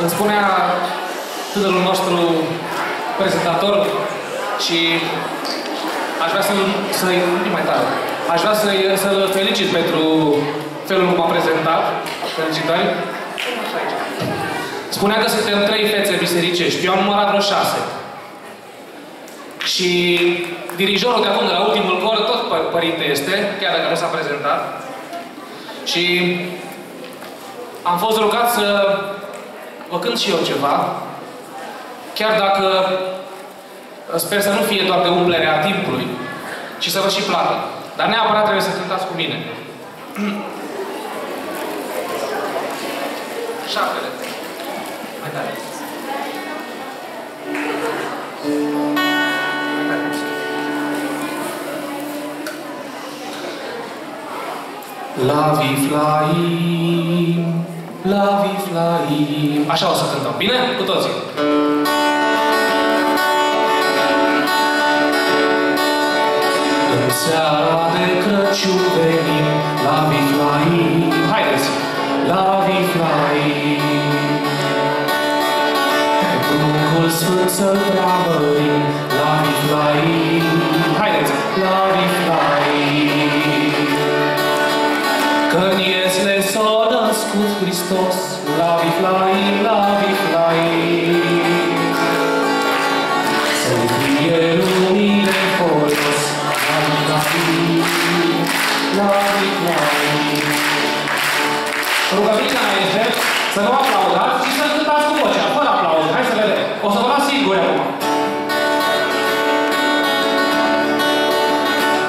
îmi spunea tânărul nostru prezentator și aș vrea să-l, să-i, mai tare, aș vrea să-i, să-l felicit pentru felul cum a prezentat. Felicitări. Spunea că suntem trei fețe bisericești. Eu am numărat vreo șase. Și dirijorul de acum, de la ultimul cor, tot părinte este, chiar dacă nu s-a prezentat. Și am fost rugat să vă cânt și eu ceva, chiar dacă sper să nu fie doar de umplerea timpului, ci să vă și placă. Dar neapărat trebuie să cântați cu mine. Șaptele. Mai tare. La vi flying, la vi flying. Așa o să cântăm. Bine? Cu toții. În seara de Crăciun venim la vi flying. Haideți! La vi flying. Pe pruncul sfânt să-l preamărim la vi flying. Haideți! La vi Hristos, la vi flying, la vi flying. Să-i fie lumile folos, la vi flying, la vi flying. Rugămintea este să nu aplaudați, ci să cântați cu vocea, fără aplauze. Hai să vedem. O să vă las singuri acum.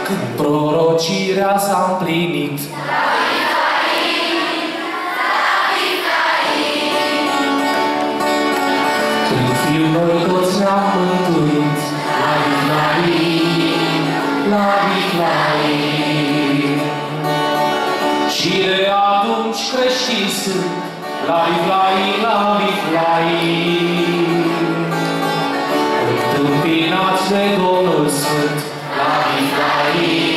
Când prorocirea s-a împlinit, Prin la Viclarii, la Viclarii. Întâmpinați de Domnul Sfânt, la Viclarii,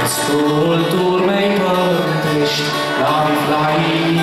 Păstorul turmei pământești, la Viflaim,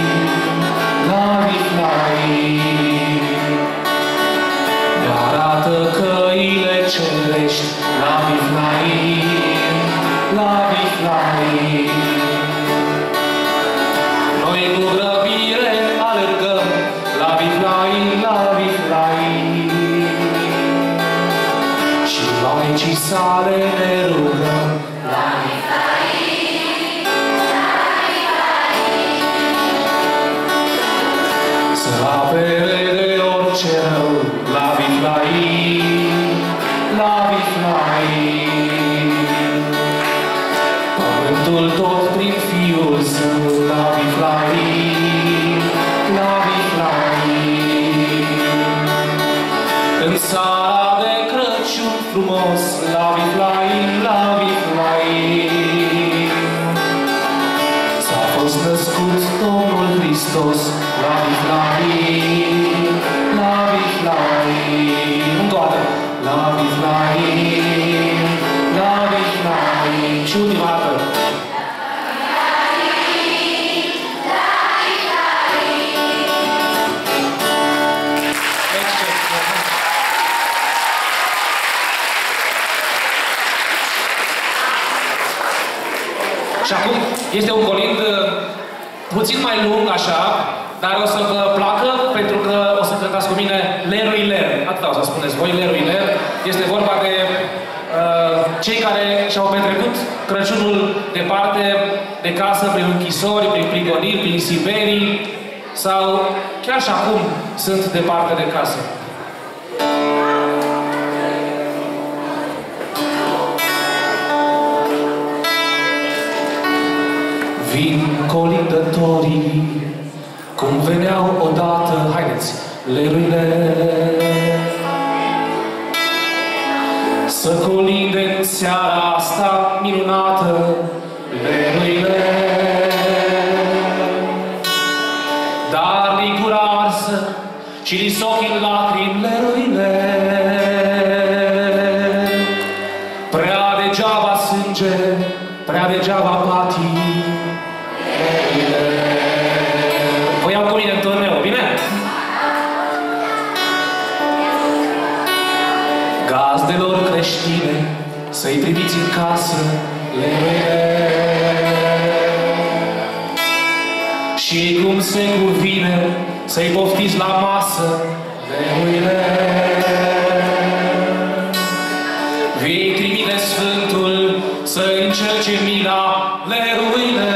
În seara de Crăciun frumos la Viflaim, la Viflaim. S-a fost născut Domnul Hristos la Viflaim, este un colind uh, puțin mai lung așa, dar o să vă placă pentru că o să cântați cu mine Lerui Ler. Atâta o să spuneți voi, Lerui Ler. Este vorba de uh, cei care și-au petrecut Crăciunul departe de casă, prin închisori, prin prigoniri, prin Siberii sau chiar și acum sunt departe de casă. Vin colindătorii, cum veneau odată, haideți, leruile, să colinde în seara asta minunată, leruile. Dar din gura arsă și din ochii în lacrimi, leruile. Prea degeaba sânge, prea degeaba patii, să-i primiți în casă leruile. Și cum se cuvine, să-i poftiți la masă leruile. Vei trimite Sfântul să încerce mila leruile.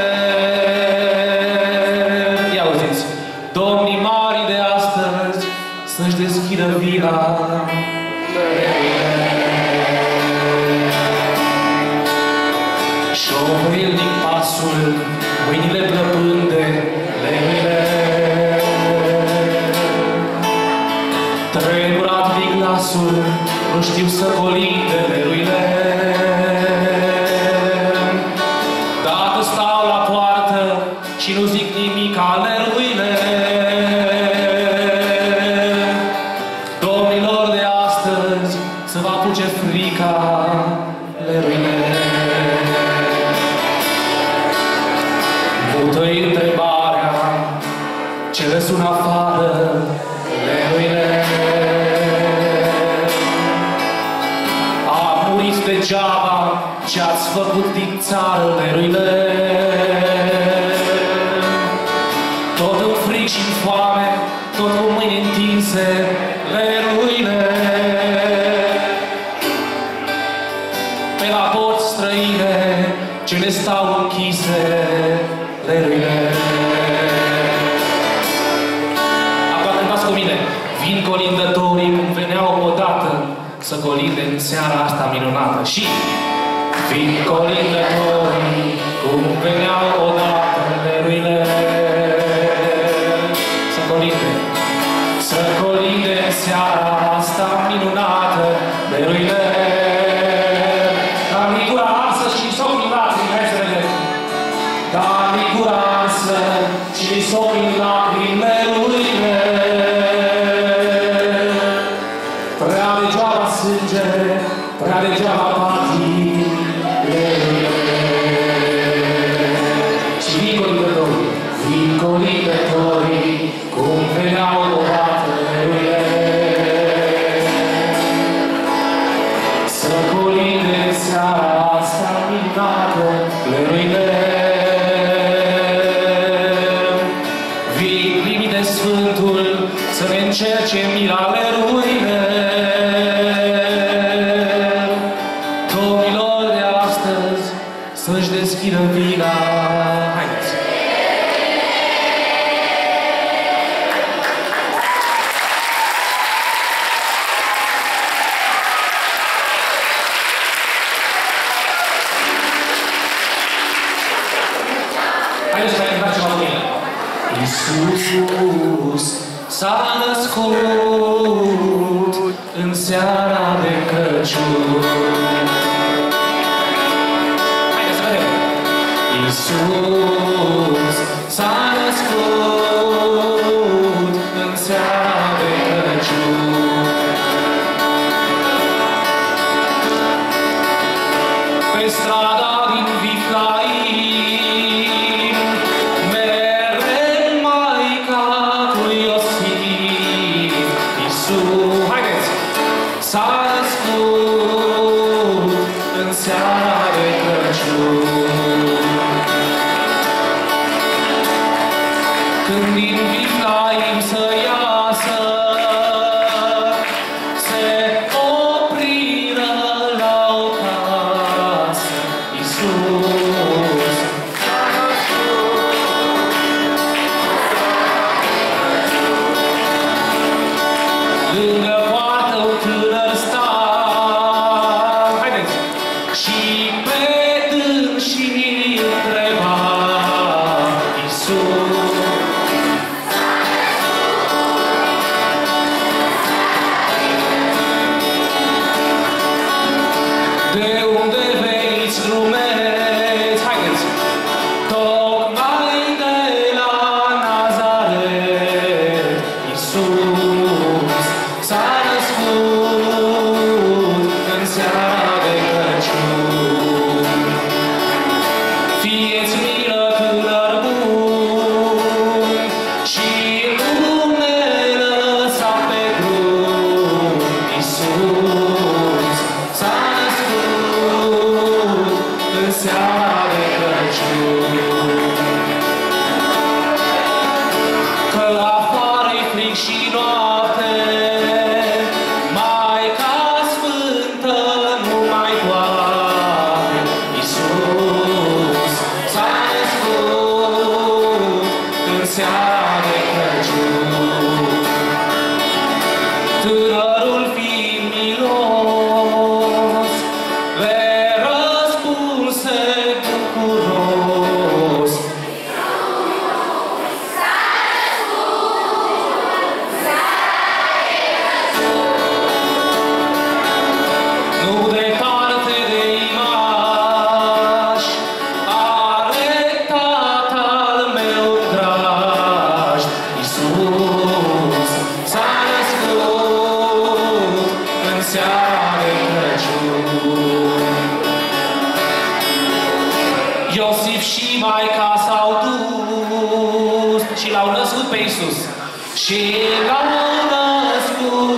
Ia auziți, domnii mari de astăzi să-și deschidă vila Șovăielnic pasul, mâinile plăpânde, leruile. Tremurat din glasul, nu știu să colinde leruile. Dacă stau la poartă și nu zic făcut din țară leruile. Tot în fric și în foame, tot cu mâini întinse, leruile. Pe la porți străine, ce ne stau închise, leruile. Acum cântați cu mine. Vin colindătorii cum veneau odată să colinde în seara asta minunată. Și vin colindătorii cum veneau odată leruile. Să colinde. Să colinde în seara Haideți! Haideți să mai cântați ceva cu mine. Iisus s-a născut în seara de Crăciun. Haideți să vedem. Iisus s-a născut în seara Love. silenciar. Iosif și Maica s-au dus și l-au născut pe Iisus. Și l-au născut